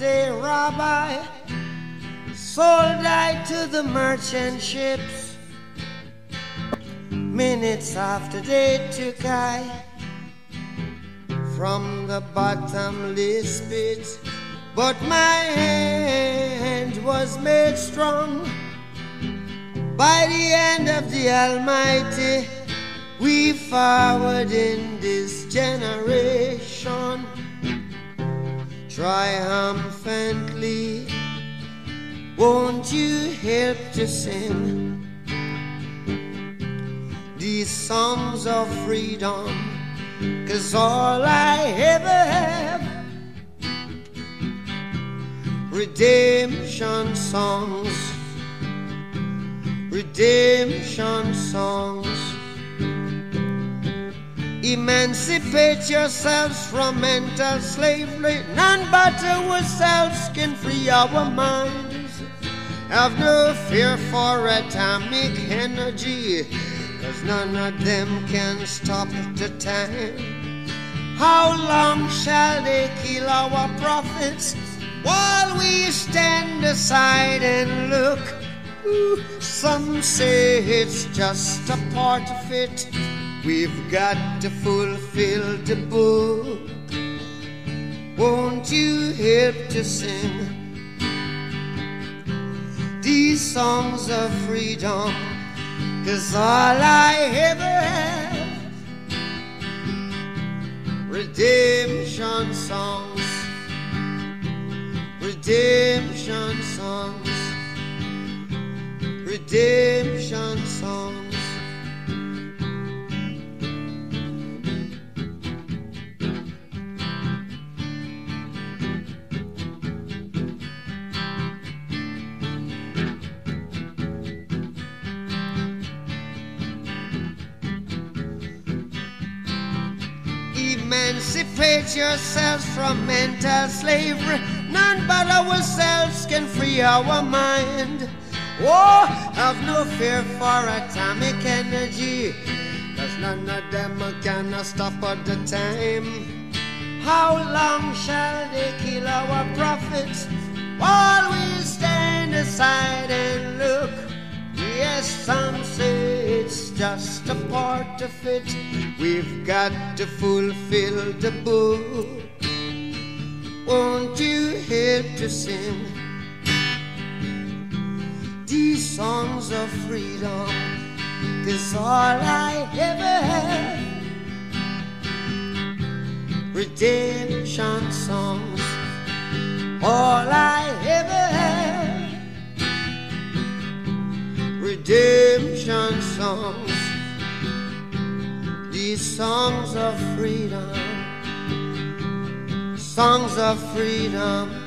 a rabbi. Sold I to the merchant ships. Minutes after they took I from the bottomless pit. But my hand was made strong by the hand of the Almighty. We forward in this generation triumphantly. Won't you help to sing these songs of freedom? Cause all I ever have redemption songs, redemption songs. Emancipate yourselves from mental slavery. None but ourselves can free our minds. Have no fear for atomic energy, cause none of them can stop the time. How long shall they kill our prophets while we stand aside and look? Ooh, some say it's just a part of it. We've got to fulfill the book. Won't you help to sing these songs of freedom? Cause all I ever have redemption songs, redemption songs, redemption songs. Emancipate yourselves from mental slavery. None but ourselves can free our mind. Oh, have no fear for atomic energy. Cause none of them can stop at the time. How long shall they kill our prophets while we stand just a part of it. We've got to fulfill the book. Won't you help to sing these songs of freedom? Cause all I ever had redemption songs. All I ever had redemption songs. These songs of freedom, songs of freedom.